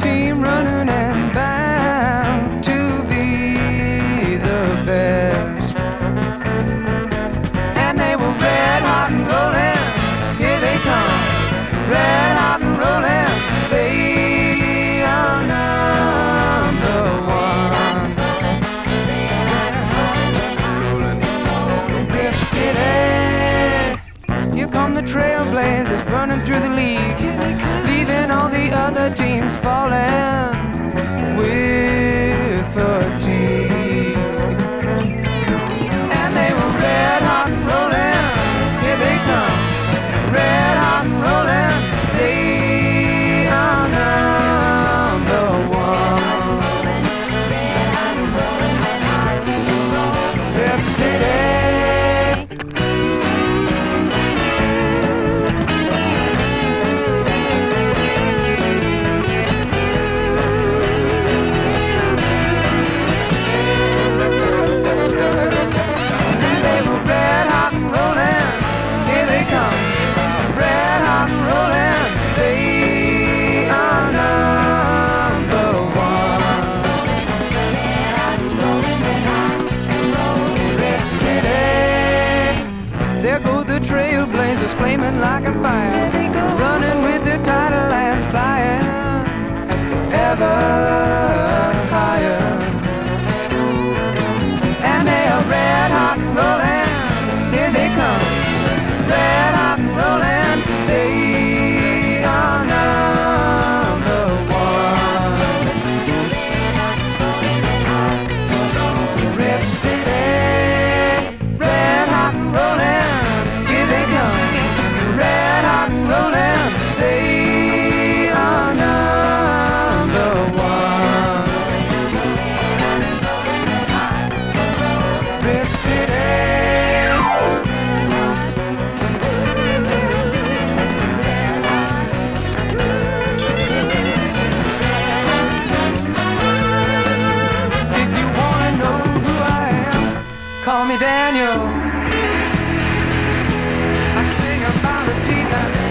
team running and bound to be the best. And they were red hot and rolling. Here they come, red hot and rolling. They are number one. Rolling, Rip City. Here come the trailblazers running through the league. trailblazers flaming like a fire, running with their title and flying ever. call me Daniel. I sing about a melody that